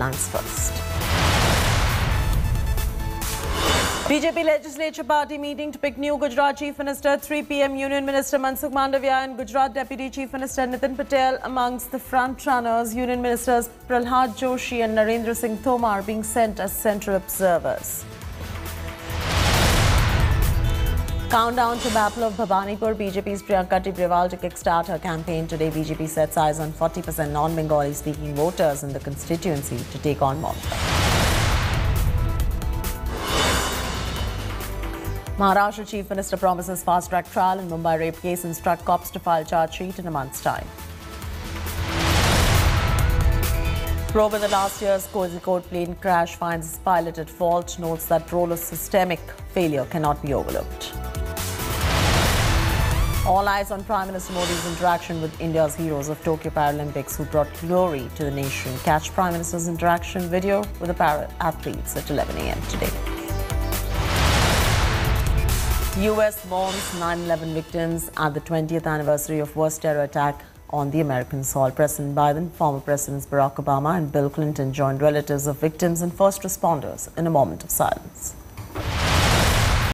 headlines first. BJP Legislature Party meeting to pick new Gujarat Chief Minister. 3 p.m. Union Minister Mansukh Mandavia and Gujarat Deputy Chief Minister Nitin Patel amongst the front runners. Union Ministers Pralhad Joshi and Narendra Singh Tomar being sent as central observers. Countdown to Battle of Bhabanipur, BJP's Priyanka Tibrewal to kickstart her campaign today. BJP sets eyes on 40% non-Bengali speaking voters in the constituency to take on Mamata. Maharashtra Chief Minister promises fast-track trial in Mumbai rape case, and instruct cops to file charge sheet in a month's time. Probe the last year's Kozhikode plane crash finds pilot at fault, notes that role of systemic failure cannot be overlooked. All eyes on Prime Minister Modi's interaction with India's heroes of Tokyo Paralympics who brought glory to the nation. Catch Prime Minister's interaction video with the para athletes at 11 a.m. today. US mourns 9-11 victims at the 20th anniversary of worst terror attack on the American soil. President Biden, former Presidents Barack Obama and Bill Clinton joined relatives of victims and first responders in a moment of silence.